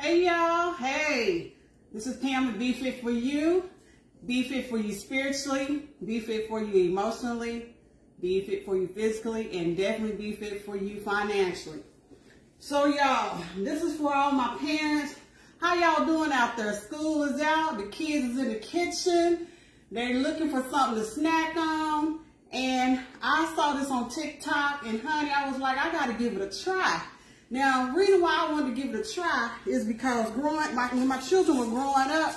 Hey y'all, hey. This is Pam Be Fit For You. Be fit for you spiritually, be fit for you emotionally, be fit for you physically, and definitely be fit for you financially. So y'all, this is for all my parents. How y'all doing out there? School is out, the kids is in the kitchen, they're looking for something to snack on. And I saw this on TikTok and honey, I was like, I gotta give it a try. Now, the reason why I wanted to give it a try is because growing, my, when my children were growing up,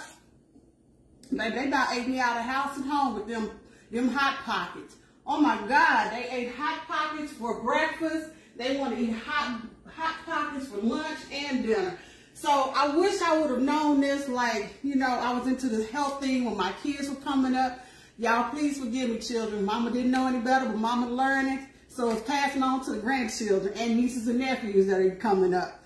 they, they about ate me out of house and home with them, them Hot Pockets. Oh my God, they ate Hot Pockets for breakfast. They want to eat hot, hot Pockets for lunch and dinner. So I wish I would have known this, like, you know, I was into this health thing when my kids were coming up. Y'all, please forgive me, children. Mama didn't know any better, but mama learning. So it's passing on to the grandchildren and nieces and nephews that are coming up.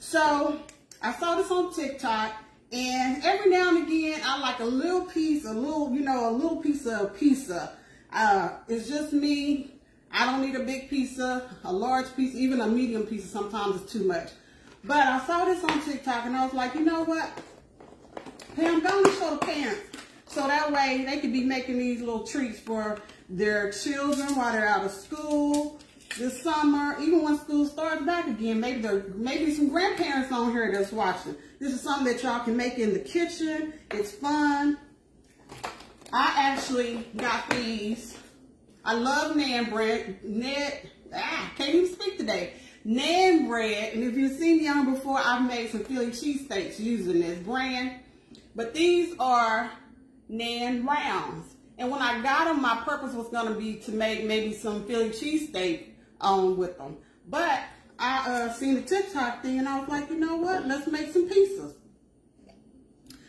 So I saw this on TikTok and every now and again I like a little piece, a little, you know, a little piece of pizza. Uh, it's just me. I don't need a big pizza, a large piece, even a medium pizza sometimes is too much. But I saw this on TikTok and I was like, you know what? Hey, I'm going to show the parents. So that way they could be making these little treats for their children while they're out of school this summer, even when school starts back again. Maybe maybe some grandparents on here that's watching. This is something that y'all can make in the kitchen. It's fun. I actually got these. I love naan bread. Ned, ah, can't even speak today. naan bread, and if you've seen me on before, I've made some Philly cheesesteaks using this brand. But these are naan rounds. And when I got them, my purpose was going to be to make maybe some Philly cheesesteak um, with them. But I uh, seen the TikTok thing and I was like, you know what? Let's make some pizzas.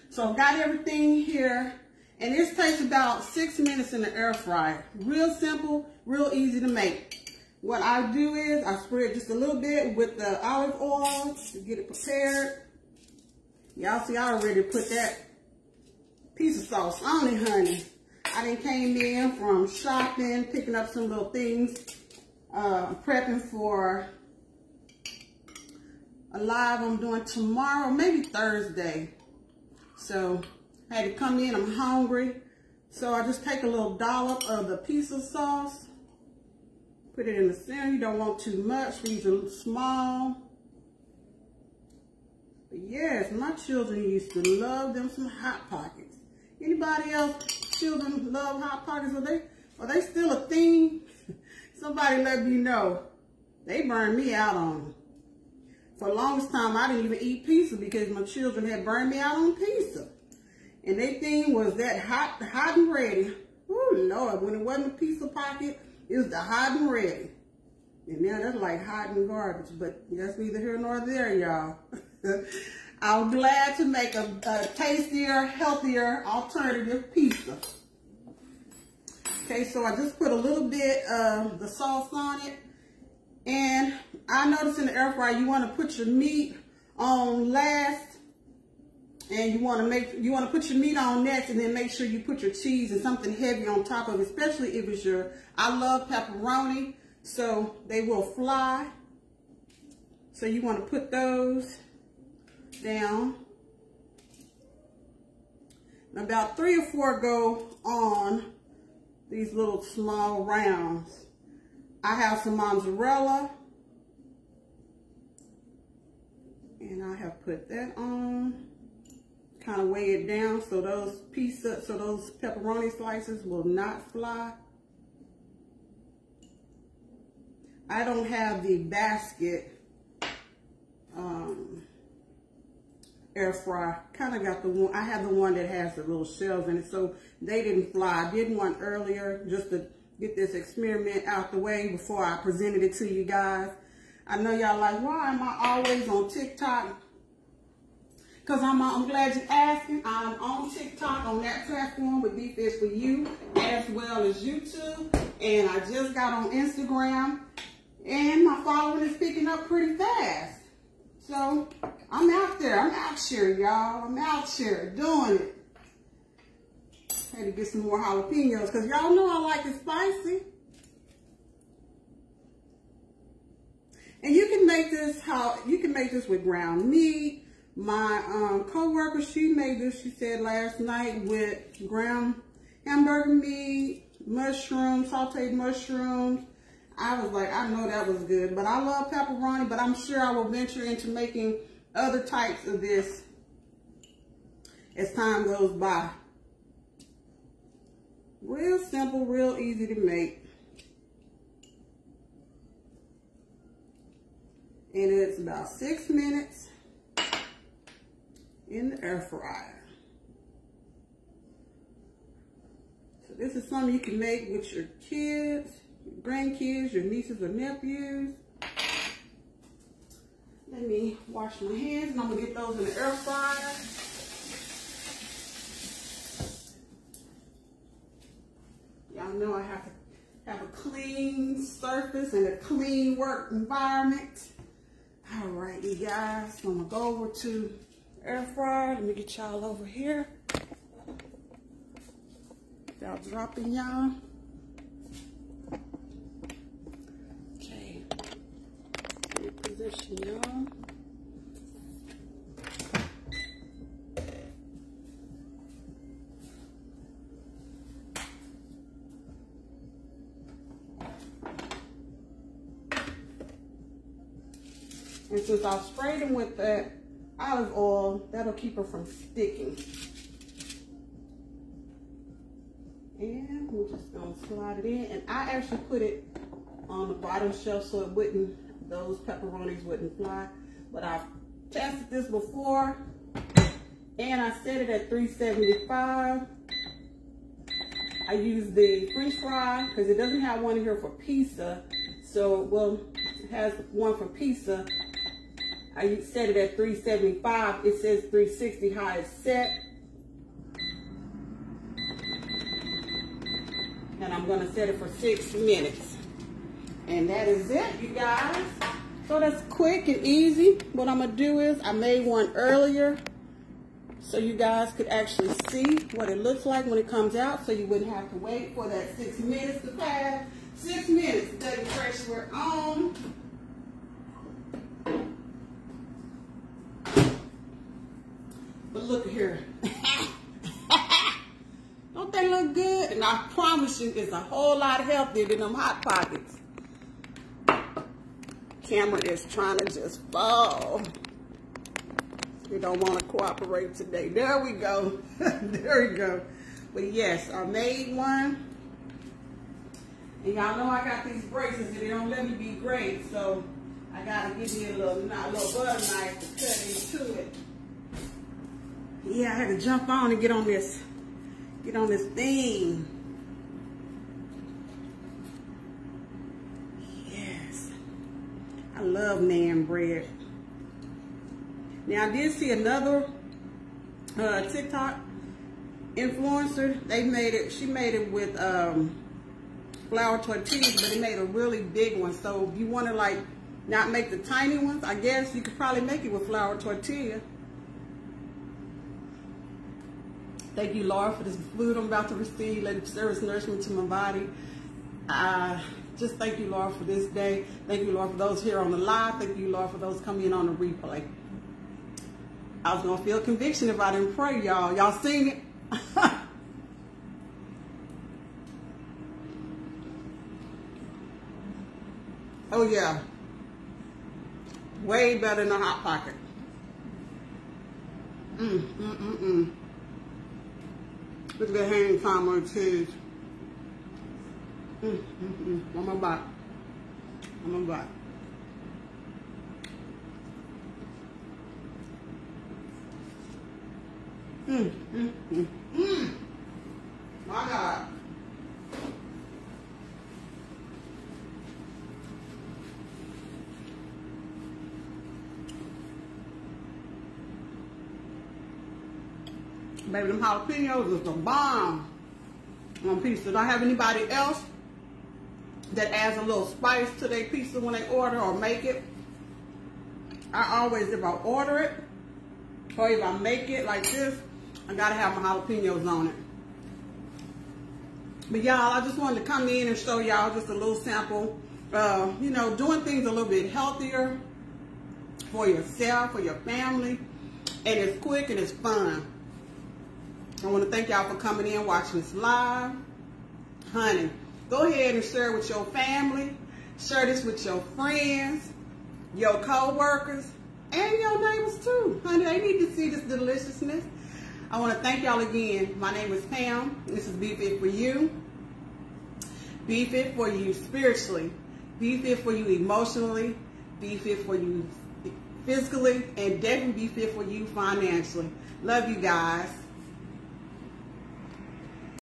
So I got everything here. And this takes about six minutes in the air fryer. Real simple, real easy to make. What I do is I spread just a little bit with the olive oil to get it prepared. Y'all see I already put that piece of sauce on it, honey. I then came in from shopping, picking up some little things, uh, prepping for a live I'm doing tomorrow, maybe Thursday. So I had to come in, I'm hungry. So I just take a little dollop of the pizza sauce, put it in the center. You don't want too much, these are small. But yes, my children used to love them some Hot Pockets. Anybody else children love Hot Pockets? Are they, are they still a thing? Somebody let me know. They burned me out on them. For the longest time, I didn't even eat pizza because my children had burned me out on pizza. And their thing was that hot, hot and ready. Oh Lord, when it wasn't a pizza pocket, it was the hot and ready. And now that's like hot and garbage, but that's neither here nor there, y'all. I'm glad to make a, a tastier, healthier alternative pizza. Okay, so I just put a little bit of the sauce on it. And I noticed in the air fryer, you want to put your meat on last. And you want to make you want to put your meat on next and then make sure you put your cheese and something heavy on top of it, especially if it's your, I love pepperoni, so they will fly. So you want to put those down. And about three or four go on these little small rounds. I have some mozzarella. And I have put that on. Kind of weigh it down so those pieces, so those pepperoni slices will not fly. I don't have the basket um, air fry. Kind of got the one, I have the one that has the little shells in it, so they didn't fly. I did one earlier just to get this experiment out the way before I presented it to you guys. I know y'all like, why am I always on TikTok? Because I'm, I'm glad you're asking. I'm on TikTok on that platform with Be Fit For You as well as YouTube. And I just got on Instagram. And my following is picking up pretty fast. So I'm out there. I'm out here, y'all. I'm out here doing it. Had to get some more jalapenos because y'all know I like it spicy. And you can make this how you can make this with ground meat, My um, co-worker, she made this, she said last night with ground hamburger meat, mushrooms, sauteed mushrooms. I was like, I know that was good, but I love pepperoni, but I'm sure I will venture into making other types of this as time goes by. Real simple, real easy to make. And it's about six minutes in the air fryer. So this is something you can make with your kids, your grandkids, your nieces or nephews. Let me wash my hands and I'm gonna get those in the air fryer. Y'all know I have to have a clean surface and a clean work environment. All right, you guys, I'm gonna go over to air fryer. Let me get y'all over here. Y'all dropping y'all. Okay, And since I sprayed them with that olive oil, that'll keep her from sticking. And we're just gonna slide it in. And I actually put it on the bottom shelf so it wouldn't, those pepperonis wouldn't fly. But I've tested this before and I set it at 375. I use the french fry because it doesn't have one here for pizza. So, well, it has one for pizza I set it at 375. It says 360 high it's set. And I'm gonna set it for six minutes. And that is it, you guys. So that's quick and easy. What I'm gonna do is I made one earlier so you guys could actually see what it looks like when it comes out so you wouldn't have to wait for that six minutes to pass. Six minutes, Dougie Fresh, we're on. But look here. Don't they look good? And I promise you, it's a whole lot healthier than them Hot Pockets. Camera is trying to just fall. You don't want to cooperate today. There we go. there we go. But yes, I made one. And y'all know I got these braces and they don't let me be great. So I got to give me a little, a little butter knife to cut into it yeah, I had to jump on and get on this, get on this thing. Yes. I love naan bread. Now, I did see another uh, TikTok influencer. They made it, she made it with um, flour tortillas, but they made a really big one. So if you want to like not make the tiny ones, I guess you could probably make it with flour tortilla. Thank you, Lord, for this food I'm about to receive. Let it serve as nourishment to my body. Uh, just thank you, Lord, for this day. Thank you, Lord, for those here on the live. Thank you, Lord, for those coming in on the replay. I was going to feel conviction if I didn't pray, y'all. Y'all seen it? oh, yeah. Way better than a Hot Pocket. Mm, mm, mm, mm. Look at the hang time on cheese. Mm, mm, mm. My back. My back. Mm, mm, mm, mm. My God. Baby, them jalapenos is the bomb One piece. Do I have anybody else that adds a little spice to their pizza when they order or make it? I always, if I order it, or if I make it like this, I gotta have my jalapenos on it. But y'all, I just wanted to come in and show y'all just a little sample. Uh, you know, doing things a little bit healthier for yourself, for your family. and it's quick and it's fun. I want to thank y'all for coming in, watching this live. Honey, go ahead and share with your family. Share this with your friends, your co-workers, and your neighbors too. Honey, they need to see this deliciousness. I want to thank y'all again. My name is Pam. This is Be Fit for You. Be fit for you spiritually. Be fit for you emotionally. Be fit for you physically. And definitely be fit for you financially. Love you guys.